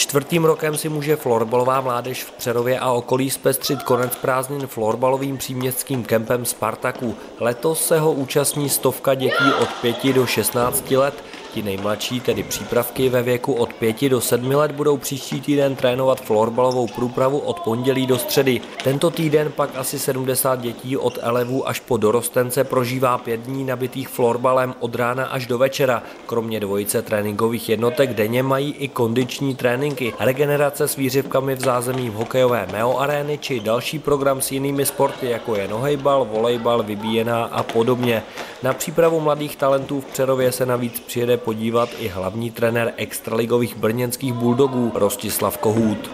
Čtvrtým rokem si může florbalová mládež v Přerově a okolí zpestřit konec prázdnin florbalovým příměstským kempem Spartaku. Letos se ho účastní stovka dětí od 5 do 16 let, Ti nejmladší, tedy přípravky ve věku od 5 do 7 let, budou příští týden trénovat florbalovou průpravu od pondělí do středy. Tento týden pak asi 70 dětí od elevů až po dorostence prožívá pět dní nabitých florbalem od rána až do večera. Kromě dvojice tréninkových jednotek denně mají i kondiční tréninky, regenerace s výřivkami v zázemí v hokejové Meo Arény či další program s jinými sporty, jako je nohejbal, volejbal, vybíjená a podobně. Na přípravu mladých talentů v Přerově se navíc přijede podívat i hlavní trenér extraligových brněnských buldogů Rostislav Kohút.